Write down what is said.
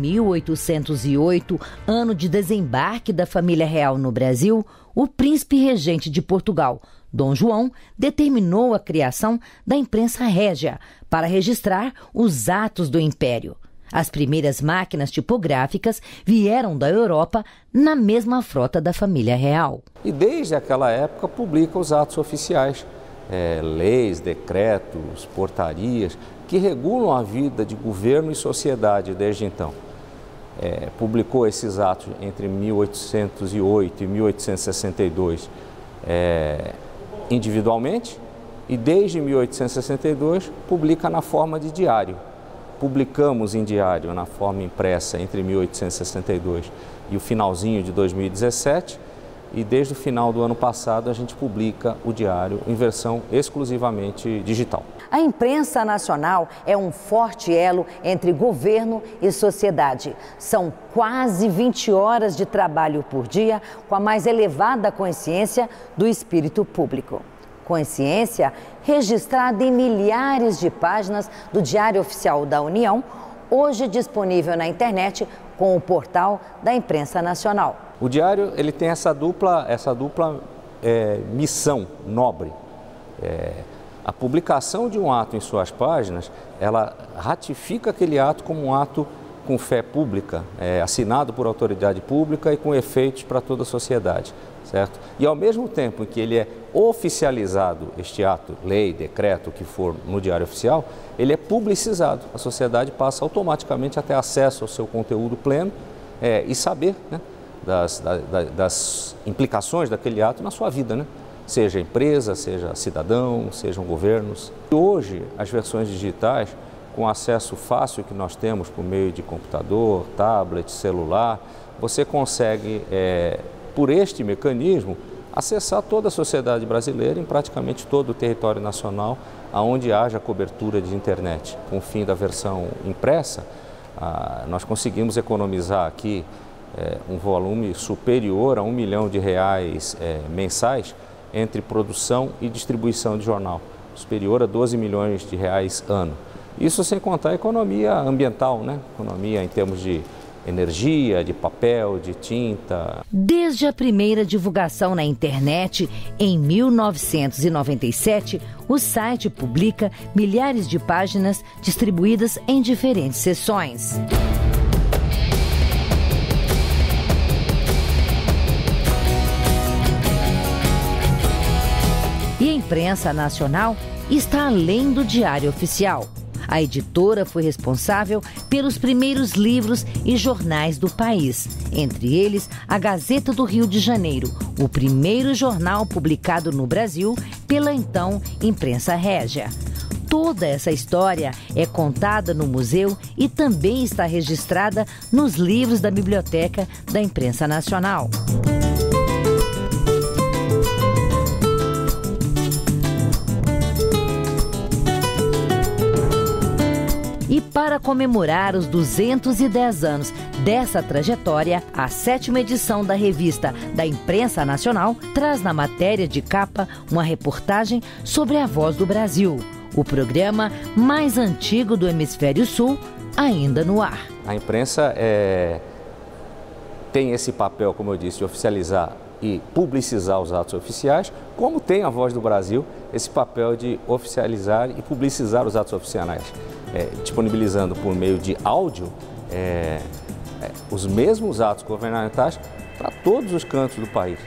1808, ano de desembarque da família real no Brasil, o príncipe regente de Portugal, Dom João, determinou a criação da imprensa régia para registrar os atos do império. As primeiras máquinas tipográficas vieram da Europa na mesma frota da família real. E desde aquela época publica os atos oficiais, é, leis, decretos, portarias, que regulam a vida de governo e sociedade desde então. É, publicou esses atos entre 1808 e 1862 é, individualmente e desde 1862 publica na forma de diário publicamos em diário na forma impressa entre 1862 e o finalzinho de 2017 e desde o final do ano passado a gente publica o diário em versão exclusivamente digital. A imprensa nacional é um forte elo entre governo e sociedade. São quase 20 horas de trabalho por dia com a mais elevada consciência do espírito público consciência, registrada em milhares de páginas do Diário Oficial da União, hoje disponível na internet com o portal da Imprensa Nacional. O diário ele tem essa dupla, essa dupla é, missão nobre. É, a publicação de um ato em suas páginas, ela ratifica aquele ato como um ato com fé pública, é, assinado por autoridade pública e com efeitos para toda a sociedade certo? E ao mesmo tempo em que ele é oficializado, este ato, lei, decreto, que for, no Diário Oficial, ele é publicizado. A sociedade passa automaticamente a ter acesso ao seu conteúdo pleno é, e saber né, das, da, das implicações daquele ato na sua vida, né? seja empresa, seja cidadão, sejam governos. E hoje, as versões digitais, com acesso fácil que nós temos por meio de computador, tablet, celular, você consegue é, por este mecanismo, acessar toda a sociedade brasileira em praticamente todo o território nacional aonde haja cobertura de internet. Com o fim da versão impressa, ah, nós conseguimos economizar aqui eh, um volume superior a um milhão de reais eh, mensais entre produção e distribuição de jornal, superior a 12 milhões de reais ano. Isso sem contar a economia ambiental, né? economia em termos de energia, de papel, de tinta. Desde a primeira divulgação na internet, em 1997, o site publica milhares de páginas distribuídas em diferentes seções. Imprensa nacional está além do diário oficial. A editora foi responsável pelos primeiros livros e jornais do país, entre eles a Gazeta do Rio de Janeiro, o primeiro jornal publicado no Brasil pela então imprensa régia. Toda essa história é contada no museu e também está registrada nos livros da Biblioteca da Imprensa Nacional. Para comemorar os 210 anos dessa trajetória, a sétima edição da revista da Imprensa Nacional traz na matéria de capa uma reportagem sobre a Voz do Brasil, o programa mais antigo do Hemisfério Sul, ainda no ar. A imprensa é, tem esse papel, como eu disse, de oficializar e publicizar os atos oficiais, como tem a Voz do Brasil esse papel de oficializar e publicizar os atos oficiais é, disponibilizando por meio de áudio é, é, os mesmos atos governamentais para todos os cantos do país.